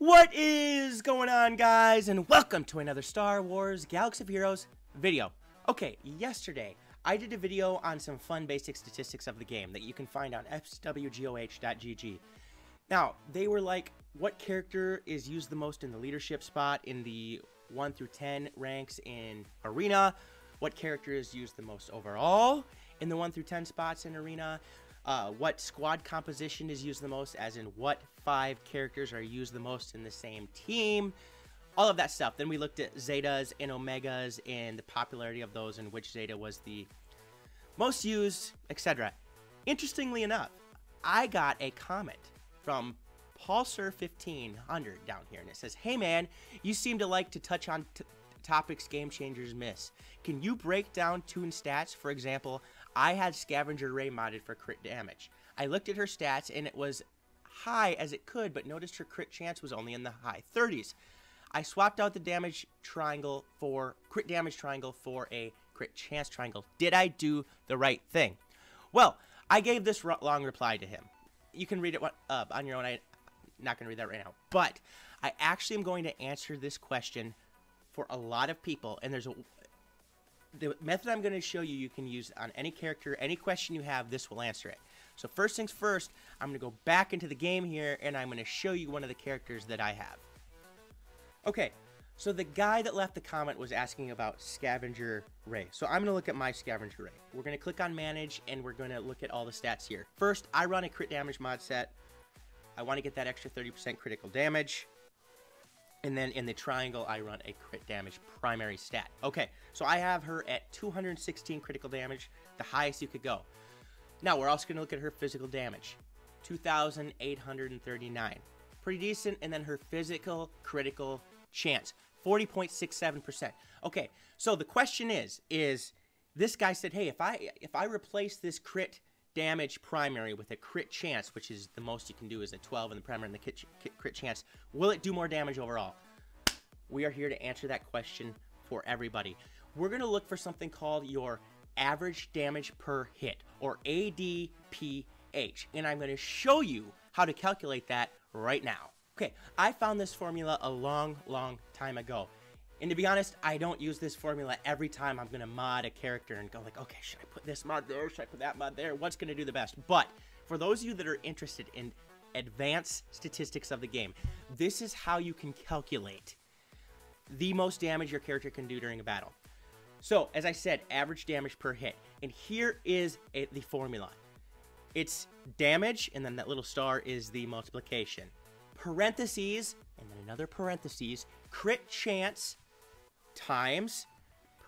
What is going on, guys? And welcome to another Star Wars Galaxy of Heroes video. Okay, yesterday I did a video on some fun basic statistics of the game that you can find on swgoh.gg. Now, they were like, what character is used the most in the leadership spot in the 1 through 10 ranks in Arena? What character is used the most overall in the 1 through 10 spots in Arena? Uh, what squad composition is used the most, as in what five characters are used the most in the same team, all of that stuff. Then we looked at Zetas and Omegas and the popularity of those and which Zeta was the most used, etc. Interestingly enough, I got a comment from Pulsar1500 down here, and it says, Hey man, you seem to like to touch on topics game changers miss. Can you break down Toon stats? For example, I had Scavenger Rey modded for crit damage. I looked at her stats and it was high as it could, but noticed her crit chance was only in the high 30s. I swapped out the damage triangle for crit damage triangle for a crit chance triangle. Did I do the right thing? Well, I gave this long reply to him. You can read it uh, on your own. I'm not going to read that right now. But I actually am going to answer this question for a lot of people, and there's a the method I'm going to show you, you can use on any character, any question you have, this will answer it. So first things first, I'm going to go back into the game here, and I'm going to show you one of the characters that I have. Okay, so the guy that left the comment was asking about Scavenger Rey. So I'm going to look at my Scavenger Rey. We're going to click on Manage, and we're going to look at all the stats here. First, I run a crit damage mod set. I want to get that extra 30% critical damage. And then in the triangle, I run a crit damage primary stat. Okay, so I have her at 216 critical damage, the highest you could go. Now, we're also going to look at her physical damage. 2,839. Pretty decent. And then her physical critical chance. 40.67%. Okay, so the question is, is this guy said, hey, if I if I replace this crit damage primary with a crit chance, which is the most you can do is a 12 in the primary and the crit, chance, will it do more damage overall? We are here to answer that question for everybody. We're going to look for something called your average damage per hit, or ADPH, and I'm going to show you how to calculate that right now. Okay, I found this formula a long, long time ago. And to be honest, I don't use this formula every time I'm going to mod a character and go like, okay, should I put this mod there? Should I put that mod there? What's going to do the best? But for those of you that are interested in advanced statistics of the game, this is how you can calculate the most damage your character can do during a battle. So, as I said, average damage per hit. And here is a, the formula. It's damage, and then that little star is the multiplication. Parentheses, and then another parentheses, crit chance times,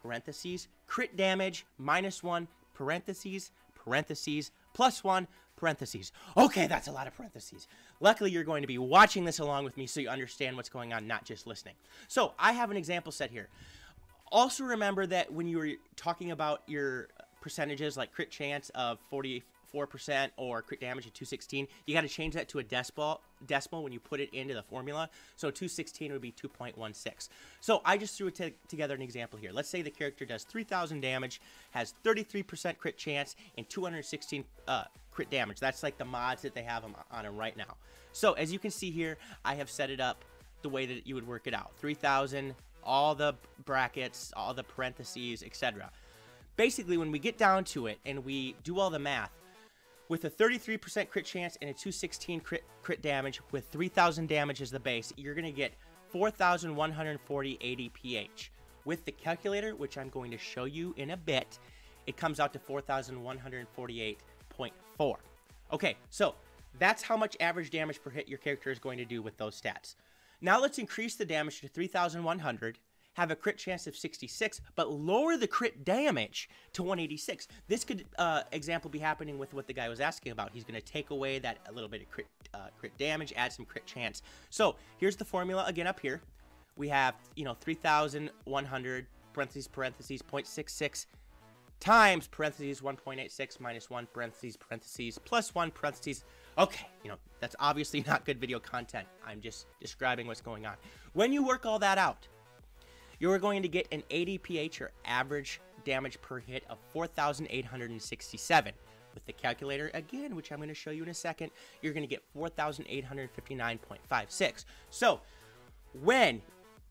parentheses, crit damage, minus 1, parentheses, parentheses, plus 1, parentheses. Okay, that's a lot of parentheses. Luckily, you're going to be watching this along with me so you understand what's going on, not just listening. So, I have an example set here. Also remember that when you were talking about your percentages like crit chance of 40 4% or crit damage at 216, you got to change that to a decimal decimal when you put it into the formula. So 216 would be 2.16. So I just threw it together an example here. Let's say the character does 3,000 damage, has 33% crit chance, and 216 uh, crit damage. That's like the mods that they have on them right now. So as you can see here, I have set it up the way that you would work it out. 3,000, all the brackets, all the parentheses, etc. Basically, when we get down to it and we do all the math, with a 33% crit chance and a 216 crit, crit damage with 3000 damage as the base, you're going to get 4140 ADPH. With the calculator, which I'm going to show you in a bit, it comes out to 4148.4. Okay, so that's how much average damage per hit your character is going to do with those stats. Now let's increase the damage to 3100 have a crit chance of 66, but lower the crit damage to 186. This could uh, example be happening with what the guy was asking about. He's going to take away that a little bit of crit, uh, crit damage, add some crit chance. So here's the formula again up here. We have, you know, 3,100 parentheses, parentheses, 0.66 times parentheses 1.86 minus 1 parentheses parentheses plus 1 parentheses. Okay, you know, that's obviously not good video content. I'm just describing what's going on. When you work all that out, you are going to get an ADPH or average damage per hit of 4,867. With the calculator, again, which I'm going to show you in a second, you're going to get 4,859.56. So, when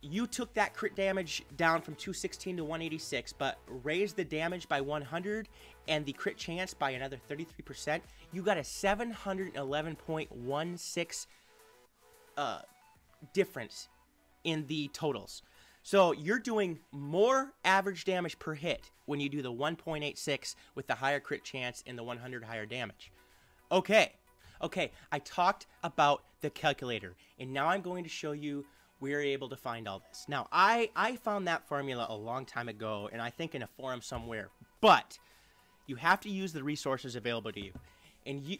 you took that crit damage down from 216 to 186, but raised the damage by 100 and the crit chance by another 33%, you got a 711.16 uh, difference in the totals. So you're doing more average damage per hit when you do the 1.86 with the higher crit chance and the 100 higher damage. Okay, okay, I talked about the calculator, and now I'm going to show you we're able to find all this. Now, I, I found that formula a long time ago, and I think in a forum somewhere, but you have to use the resources available to you. And you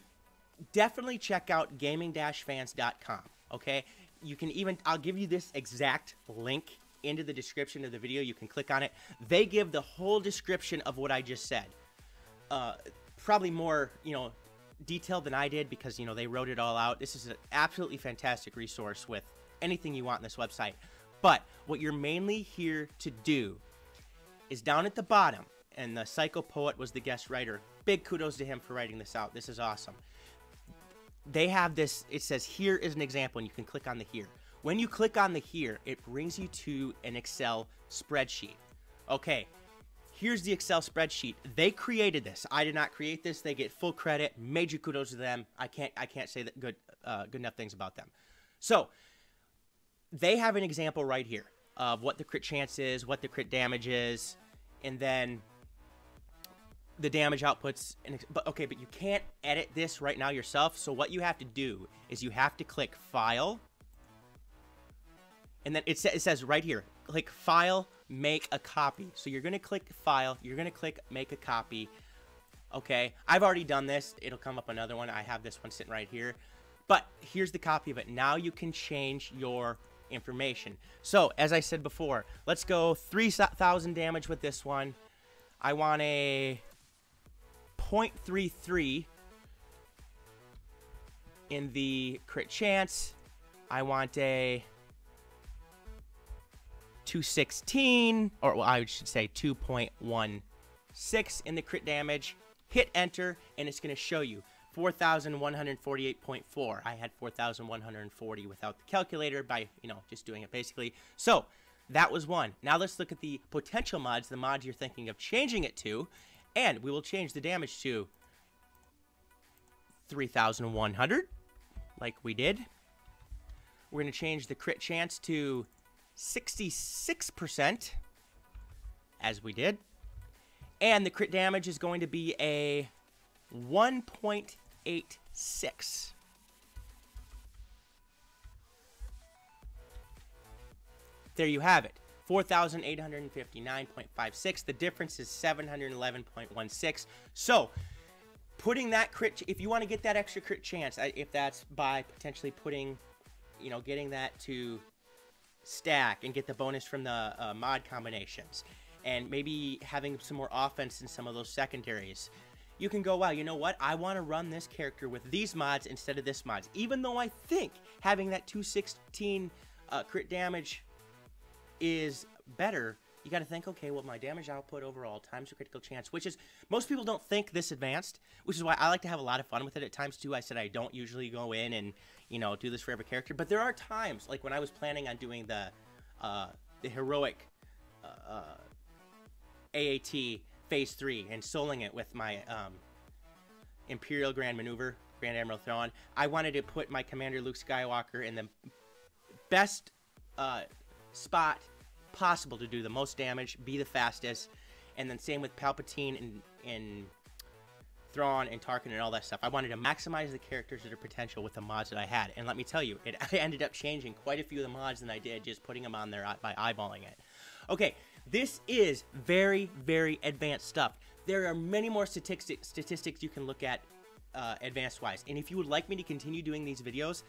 definitely check out gaming-fans.com, okay? You can even, I'll give you this exact link into the description of the video. You can click on it. They give the whole description of what I just said. Uh, probably more, you know, detailed than I did because, you know, they wrote it all out. This is an absolutely fantastic resource with anything you want on this website. But what you're mainly here to do is down at the bottom, and the Psycho Poet was the guest writer. Big kudos to him for writing this out. This is awesome. They have this, it says here is an example, and you can click on the here. When you click on the here, it brings you to an Excel spreadsheet. Okay, here's the Excel spreadsheet. They created this. I did not create this. They get full credit. Major kudos to them. I can't I can't say that good uh, good enough things about them. So they have an example right here of what the crit chance is, what the crit damage is, and then the damage outputs. And, but okay, but you can't edit this right now yourself. So what you have to do is you have to click File and then it, sa- it says right here, click File, Make a Copy. So you're going to click File, you're going to click Make a Copy. Okay, I've already done this. It'll come up another one. I have this one sitting right here. But here's the copy of it. Now you can change your information. So, as I said before, let's go 3,000 damage with this one. I want a 0.33 in the crit chance. I want a 216, or well, I should say 2.16 in the crit damage. Hit enter, and it's going to show you 4,148.4. I had 4,140 without the calculator by, you know, just doing it basically. So, that was one. Now let's look at the potential mods, the mods you're thinking of changing it to, and we will change the damage to 3,100, like we did. We're going to change the crit chance to 66%, as we did. And the crit damage is going to be a 1.86. There you have it. 4,859.56. The difference is 711.16. So, putting that crit, if you want to get that extra crit chance, if that's by potentially putting, you know, getting that to stack and get the bonus from the uh, mod combinations. And maybe having some more offense in some of those secondaries. You can go wow you know what? I want to run this character with these mods instead of this mods. Even though i think having that 216 uh, crit damage is better you got to think okay well my damage output overall times the critical chance which is most people don't think this advanced which is why i like to have a lot of fun with it. At times too i said i don't usually go in and you know, do this for every character. But there are times, like when I was planning on doing the uh, the heroic uh, uh AAT Phase Three and soling it with my um, Imperial Grand Maneuver, Grand Admiral Thrawn, I wanted to put my Commander Luke Skywalker in the best uh, spot possible to do the most damage, be the fastest, and then same with Palpatine and in Thrawn and Tarkin and all that stuff. I wanted to maximize the characters to their potential with the mods that I had. And let me tell you, it I ended up changing quite a few of the mods than I did just putting them on there by eyeballing it. Okay, this is very, very advanced stuff. There are many more statistics statistics you can look at uh, advanced wise. And if you would like me to continue doing these videos,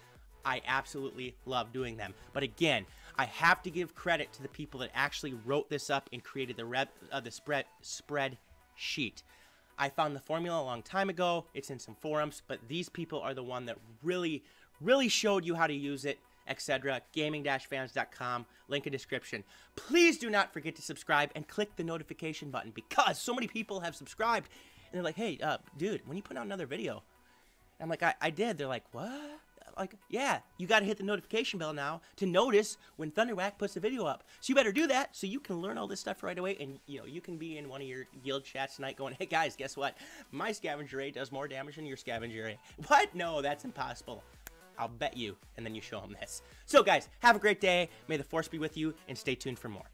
I absolutely love doing them. But again, I have to give credit to the people that actually wrote this up and created the rep, uh, the spread spread sheet. I found the formula a long time ago. It's in some forums, but these people are the one that really, really showed you how to use it, etc. Gaming-fans.com, link in description. Please do not forget to subscribe and click the notification button because so many people have subscribed and they're like, hey, uh, dude, when you put out another video? I'm like, I, I did. They're like, what? Like, yeah, you got to hit the notification bell now to notice when Thunderwack puts a video up. So you better do that so you can learn all this stuff right away. And, you know, you can be in one of your guild chats tonight going, hey, guys, guess what? My scavenger Rey does more damage than your scavenger Rey. What? No, that's impossible. I'll bet you. And then you show them this. So, guys, have a great day. May the force be with you, and stay tuned for more.